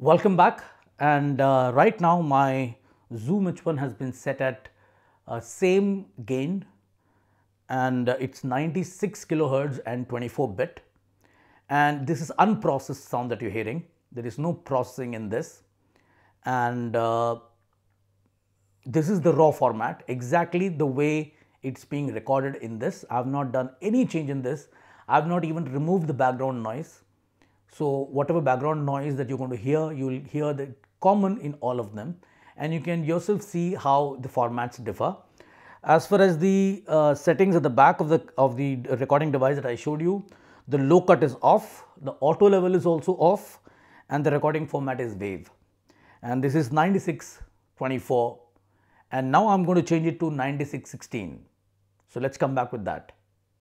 Welcome back and uh, right now my Zoom H1 has been set at uh, same gain and uh, it's 96 kilohertz and 24 bit and this is unprocessed sound that you're hearing. There is no processing in this and uh, this is the raw format exactly the way it's being recorded in this. I have not done any change in this. I have not even removed the background noise. So, whatever background noise that you're going to hear, you will hear the common in all of them and you can yourself see how the formats differ. As far as the uh, settings at the back of the of the recording device that I showed you, the low cut is off, the auto level is also off and the recording format is wave and this is 9624 and now I am going to change it to 9616. So, let us come back with that.